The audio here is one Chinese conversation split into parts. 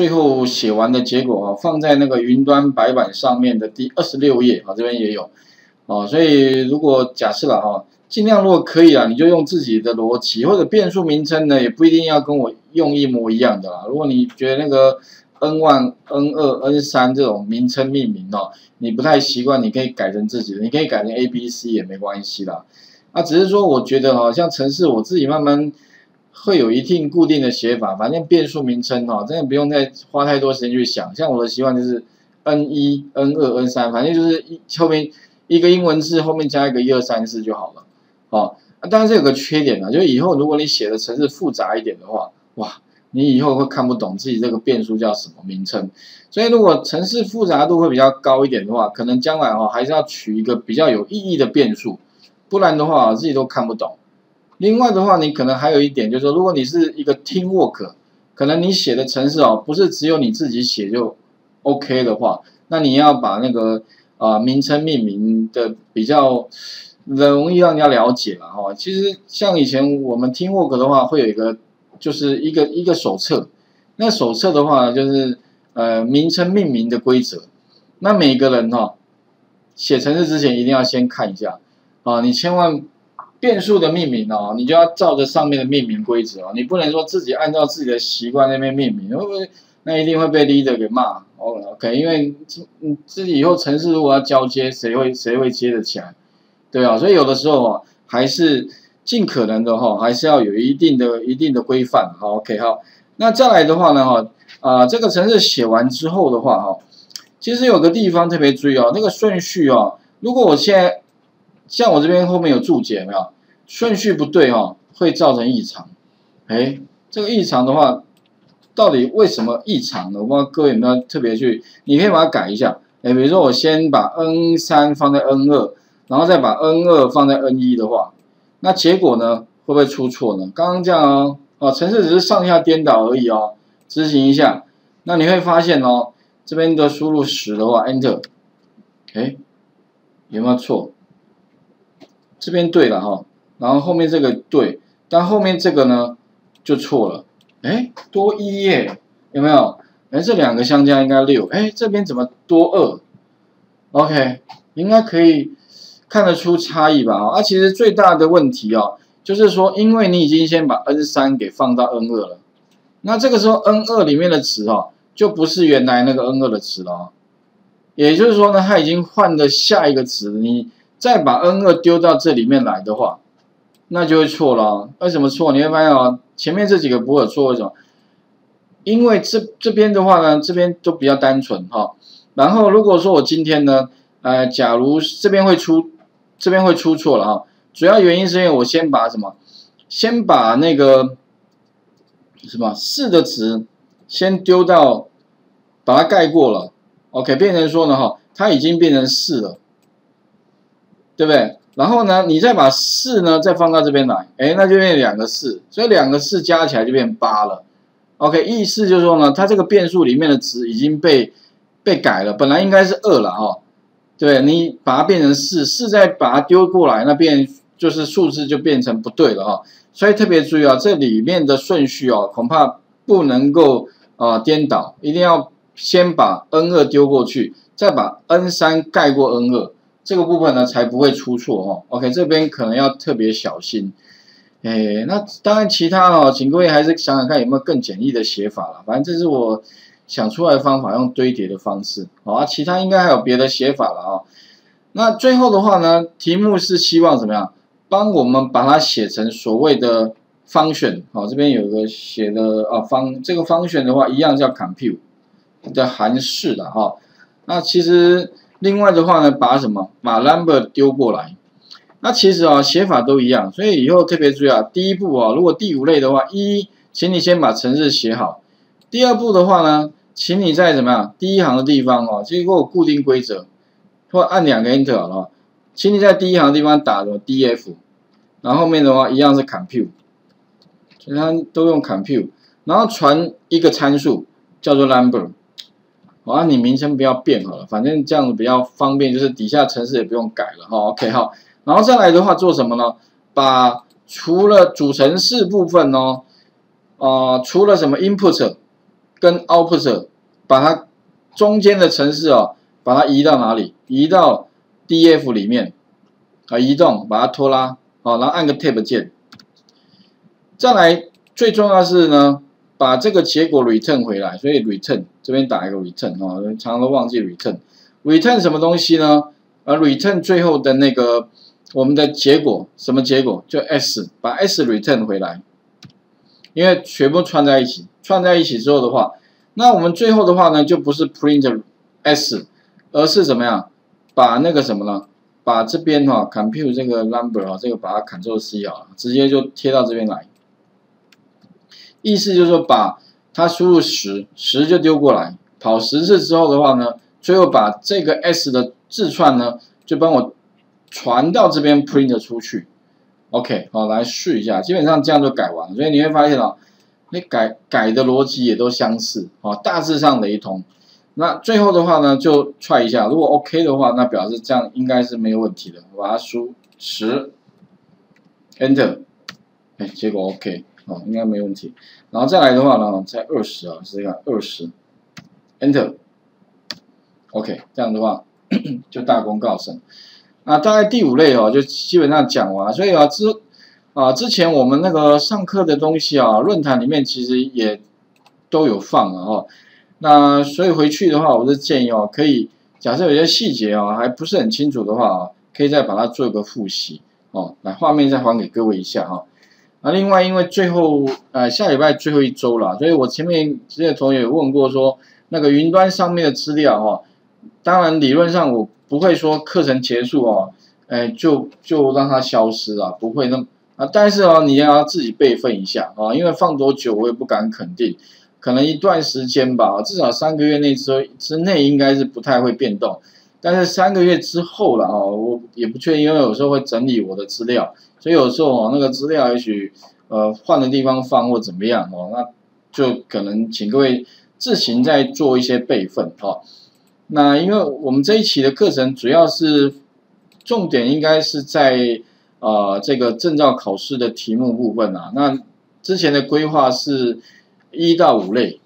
最后写完的结果啊，放在那个云端白板上面的第二十六页啊，这边也有哦。所以如果假设了哈，尽量如果可以啊，你就用自己的逻辑或者变数名称呢，也不一定要跟我用一模一样的啦。如果你觉得那个 n one、n 二、n 三这种名称命名哦，你不太习惯，你可以改成自己的，你可以改成 a、b、c 也没关系啦。那只是说，我觉得哈，像城市我自己慢慢。会有一定固定的写法，反正变数名称哈，真的不用再花太多时间去想。像我的习惯就是 n 一、n 二、n 三，反正就是一后面一个英文字后面加一个一二三四就好了。哦，当然这有个缺点啊，就是以后如果你写的程式复杂一点的话，哇，你以后会看不懂自己这个变数叫什么名称。所以如果程式复杂度会比较高一点的话，可能将来哈还是要取一个比较有意义的变数，不然的话自己都看不懂。另外的话，你可能还有一点，就是说，如果你是一个 teamwork，可能你写的程式哦，不是只有你自己写就 OK 的话，那你要把那个啊名称命名的比较容易让人家了解了哈。其实像以前我们 teamwork 的话，会有一个就是一个一个手册，那手册的话就是呃名称命名的规则，那每个人哈写程式之前一定要先看一下啊，你千万。变数的命名哦，你就要照着上面的命名规则哦，你不能说自己按照自己的习惯那边命名，会不会？那一定会被 leader 给骂哦。OK，因为嗯自己以后城市如果要交接，谁会谁会接得起来？对啊，所以有的时候啊，还是尽可能的哈，还是要有一定的一定的规范。好，OK，好，那再来的话呢，哈啊，这个城市写完之后的话哈，其实有个地方特别注意哦，那个顺序哦，如果我现在。像我这边后面有注解，没有顺序不对哈，会造成异常。哎，这个异常的话，到底为什么异常呢？我不知道各位有没有特别去，你可以把它改一下。哎，比如说我先把 n 三放在 n 二，然后再把 n 二放在 n 一的话，那结果呢会不会出错呢？刚刚这样哦，哦，程式只是上下颠倒而已哦。执行一下，那你会发现哦，这边的输入十的话，enter，哎，有没有错？这边对了哈，然后后面这个对，但后面这个呢就错了，哎，多一耶，有没有？哎，这两个相加应该六，哎，这边怎么多二？OK，应该可以看得出差异吧？啊，其实最大的问题哦，就是说，因为你已经先把 n 三给放到 n 二了，那这个时候 n 二里面的值哦，就不是原来那个 n 二的值了，也就是说呢，它已经换了下一个值，你。再把 n 二丢到这里面来的话，那就会错了。为什么错？你会发现啊，前面这几个不会有错，为什么？因为这这边的话呢，这边都比较单纯哈。然后如果说我今天呢，呃，假如这边会出，这边会出错了哈。主要原因是因为我先把什么，先把那个什么四的值先丢到，把它盖过了，OK，变成说呢哈，它已经变成四了。对不对？然后呢，你再把四呢再放到这边来，哎，那就变两个四，所以两个四加起来就变八了。OK，意思就是说呢，它这个变数里面的值已经被被改了，本来应该是二了哈，对，你把它变成四，四再把它丢过来，那变就是数字就变成不对了哈。所以特别注意啊，这里面的顺序哦，恐怕不能够啊颠倒，一定要先把 n 二丢过去，再把 n 三盖过 n 二。这个部分呢才不会出错哦。OK，这边可能要特别小心。哎，那当然其他哦，请各位还是想想看有没有更简易的写法了。反正这是我想出来的方法，用堆叠的方式。好啊，其他应该还有别的写法了啊。那最后的话呢，题目是希望怎么样？帮我们把它写成所谓的 function。好，这边有个写的啊方，这个 function 的话一样叫 compute 的函式的哈。那其实。另外的话呢，把什么把 number 丢过来，那其实啊写法都一样，所以以后特别注意啊。第一步啊，如果第五类的话，一，请你先把程式写好。第二步的话呢，请你在怎么样第一行的地方哦，其给我固定规则，或按两个 enter 好了，请你在第一行地方打什么 df，然后后面的话一样是 compute，其他都用 compute，然后传一个参数叫做 number。好啊，你名称不要变好了，反正这样子比较方便，就是底下城市也不用改了哈。OK 好，然后再来的话做什么呢？把除了主城市部分哦，呃，除了什么 input 跟 output 把它中间的城市哦，把它移到哪里？移到 df 里面啊，移动，把它拖拉，好，然后按个 tab 键。再来，最重要是呢，把这个结果 return 回来，所以 return 这边打一个 return 哦，常常都忘记 return。return 什么东西呢？而 return 最后的那个我们的结果什么结果？就 s，把 s return 回来，因为全部串在一起，串在一起之后的话，那我们最后的话呢，就不是 print s，而是怎么样？把那个什么呢？把这边哈 compute 这个 number 啊，这个把它 Ctrl C 啊，直接就贴到这边来。意思就是说，把它输入十，十就丢过来，跑十次之后的话呢，最后把这个 s 的字串呢，就帮我传到这边 print 出去。OK，好，来试一下，基本上这样就改完了。所以你会发现啊，你改改的逻辑也都相似，啊，大致上雷同。那最后的话呢，就踹一下，如果 OK 的话，那表示这样应该是没有问题的。我把它输十，Enter，哎，结果 OK。哦，应该没问题。然后再来的话呢，在二十啊，试试看二十，Enter，OK，这样的话就大功告成。那大概第五类哦，就基本上讲完。所以啊，之啊之前我们那个上课的东西啊，论坛里面其实也都有放了哈。那所以回去的话，我是建议哦，可以假设有些细节啊还不是很清楚的话啊，可以再把它做一个复习哦。来，画面再还给各位一下哈。那另外，因为最后呃下礼拜最后一周了，所以我前面之前同学有问过说，那个云端上面的资料哈，当然理论上我不会说课程结束哦，哎就就让它消失啊，不会那啊，但是哦你要自己备份一下啊，因为放多久我也不敢肯定，可能一段时间吧，至少三个月内之之内应该是不太会变动。但是三个月之后了哦，我也不确定，因为有时候会整理我的资料，所以有时候哦那个资料也许呃换的地方放或怎么样哦，那就可能请各位自行再做一些备份哈。那因为我们这一期的课程主要是重点应该是在呃这个证照考试的题目部分啊，那之前的规划是一到五类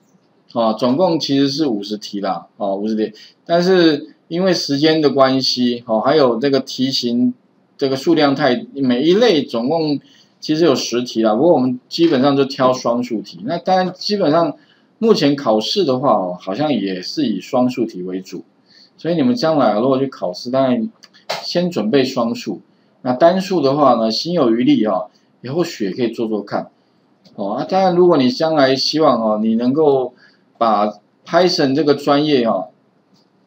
啊，总共其实是五十题啦，啊五十题，但是。因为时间的关系，哦，还有这个题型，这个数量太，每一类总共其实有十题啦。不过我们基本上就挑双数题。那当然，基本上目前考试的话，哦，好像也是以双数题为主。所以你们将来如果去考试，当然先准备双数。那单数的话呢，心有余力啊，以后也可以做做看。哦，啊，当然如果你将来希望哦，你能够把 Python 这个专业哈。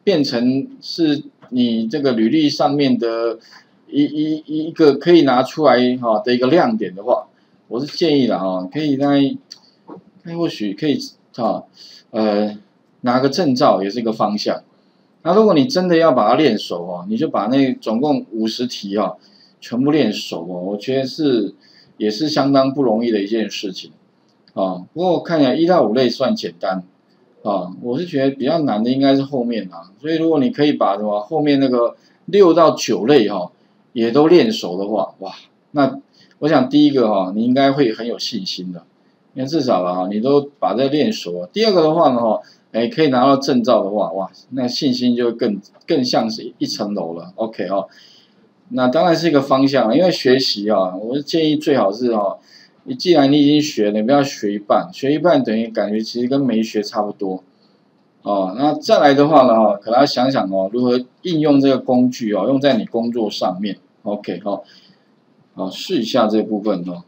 变成是你这个履历上面的一一一个可以拿出来哈的一个亮点的话，我是建议的哈，可以在，那或许可以哈，呃，拿个证照也是一个方向。那如果你真的要把它练熟哦，你就把那总共五十题哈全部练熟哦，我觉得是也是相当不容易的一件事情啊。不过我看起来一到五类算简单。啊，我是觉得比较难的应该是后面啊，所以如果你可以把什么后面那个六到九类哈也都练熟的话，哇，那我想第一个哈你应该会很有信心的，因为至少了哈你都把这练熟了。第二个的话呢哈，哎可以拿到证照的话，哇，那信心就更更像是一层楼了。OK 哦，那当然是一个方向，因为学习啊，我建议最好是哈。你既然你已经学了，你不要学一半，学一半等于感觉其实跟没学差不多，哦，那再来的话呢，哈，可能要想想哦，如何应用这个工具哦，用在你工作上面，OK 哈，好，试一下这部分哦。